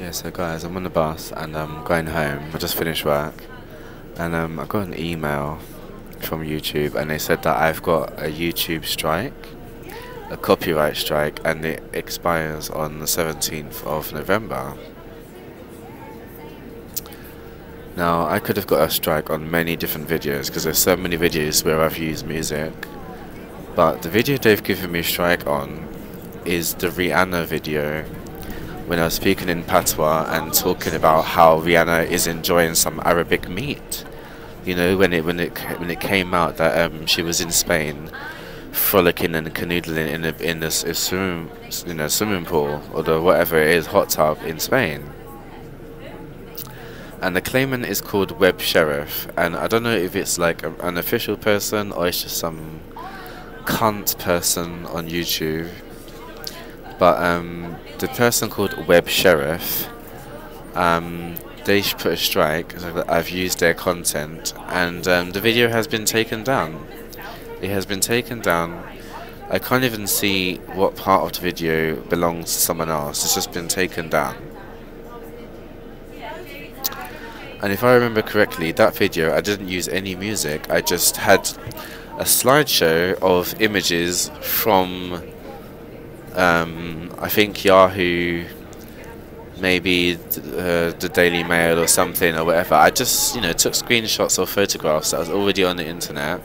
Yeah, so guys, I'm on the bus and I'm going home. I just finished work, and um, I got an email from YouTube, and they said that I've got a YouTube strike, a copyright strike, and it expires on the 17th of November. Now, I could have got a strike on many different videos because there's so many videos where I've used music, but the video they've given me a strike on is the Rihanna video when I was speaking in patois and talking about how Rihanna is enjoying some Arabic meat. You know, when it when it when it came out that um, she was in Spain, frolicking and canoodling in a in a, a swim in a swimming pool or the whatever it is hot tub in Spain. And the claimant is called Web Sheriff, and I don't know if it's like a, an official person or it's just some cunt person on YouTube. But um, the person called Web Sheriff, um, they put a strike. So I've used their content, and um, the video has been taken down. It has been taken down. I can't even see what part of the video belongs to someone else. It's just been taken down. And if I remember correctly, that video I didn't use any music. I just had a slideshow of images from um, I think Yahoo, maybe uh, the Daily Mail or something or whatever. I just, you know, took screenshots of photographs that was already on the internet,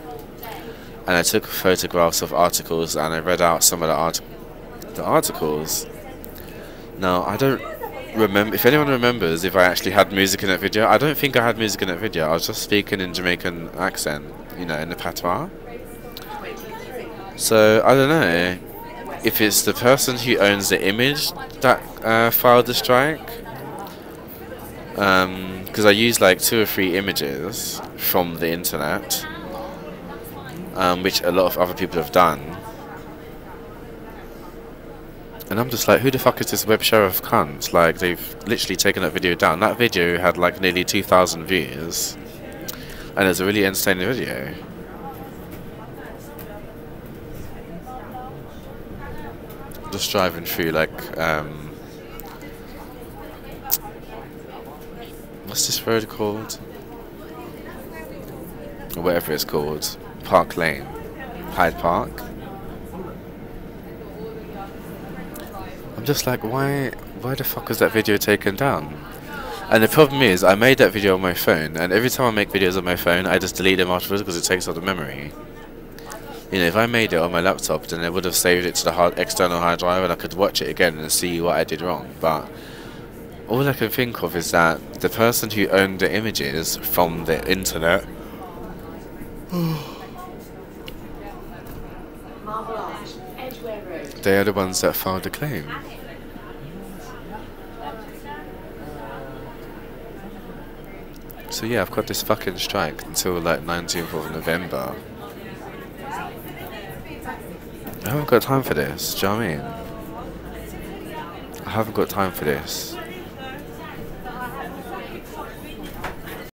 and I took photographs of articles and I read out some of the, art the articles. Now, I don't remember, if anyone remembers if I actually had music in that video, I don't think I had music in that video. I was just speaking in Jamaican accent, you know, in the patois. So, I don't know if it's the person who owns the image that uh, filed the strike. Because um, I used like two or three images from the internet, um, which a lot of other people have done. And I'm just like, who the fuck is this web sheriff cunt? Like, they've literally taken that video down. That video had like nearly 2,000 views. And it's a really entertaining video. Just driving through like um, what's this road called? Or whatever it's called. Park Lane. Hyde Park. I'm just like why why the fuck was that video taken down? And the problem is I made that video on my phone and every time I make videos on my phone I just delete them afterwards because it takes up the memory you know, if I made it on my laptop, then I would have saved it to the hard, external hard drive and I could watch it again and see what I did wrong. But all I can think of is that the person who owned the images from the internet. they are the ones that filed the claim. So yeah, I've got this fucking strike until like 19th of November. I haven't got time for this, do you know what I mean? I haven't got time for this.